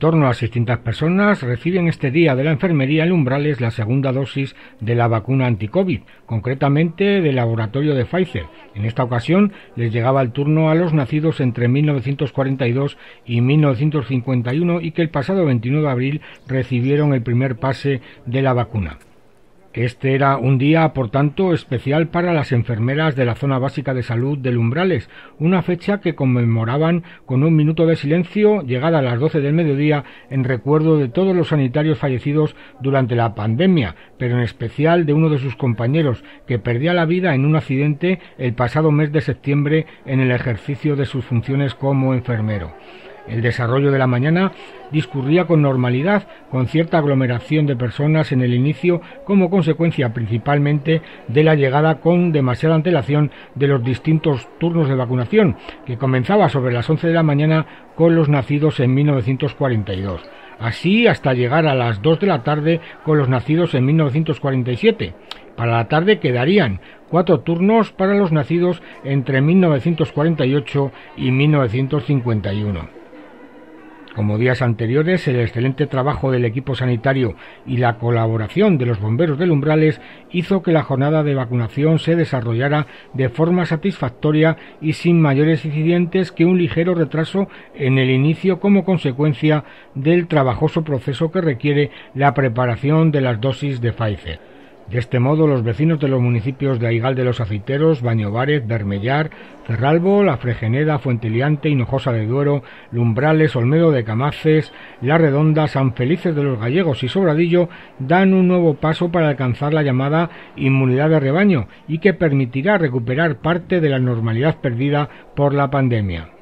torno a 600 personas reciben este día de la enfermería en umbrales la segunda dosis de la vacuna anti-COVID, concretamente del laboratorio de Pfizer. En esta ocasión les llegaba el turno a los nacidos entre 1942 y 1951 y que el pasado 29 de abril recibieron el primer pase de la vacuna. Este era un día, por tanto, especial para las enfermeras de la zona básica de salud del Umbrales, una fecha que conmemoraban con un minuto de silencio llegada a las doce del mediodía en recuerdo de todos los sanitarios fallecidos durante la pandemia, pero en especial de uno de sus compañeros que perdía la vida en un accidente el pasado mes de septiembre en el ejercicio de sus funciones como enfermero. El desarrollo de la mañana discurría con normalidad, con cierta aglomeración de personas en el inicio como consecuencia principalmente de la llegada con demasiada antelación de los distintos turnos de vacunación, que comenzaba sobre las 11 de la mañana con los nacidos en 1942 así hasta llegar a las 2 de la tarde con los nacidos en 1947. Para la tarde quedarían cuatro turnos para los nacidos entre 1948 y 1951. Como días anteriores, el excelente trabajo del equipo sanitario y la colaboración de los bomberos del Umbrales hizo que la jornada de vacunación se desarrollara de forma satisfactoria y sin mayores incidentes que un ligero retraso en el inicio como consecuencia del trabajoso proceso que requiere la preparación de las dosis de Pfizer. De este modo, los vecinos de los municipios de Aigal de los Aceiteros, Bañovares, Bermellar, Cerralbo, La Fregeneda, Fuenteliante, Hinojosa de Duero, Lumbrales, Olmedo de Camaces, La Redonda, San Felices de los Gallegos y Sobradillo dan un nuevo paso para alcanzar la llamada inmunidad de rebaño y que permitirá recuperar parte de la normalidad perdida por la pandemia.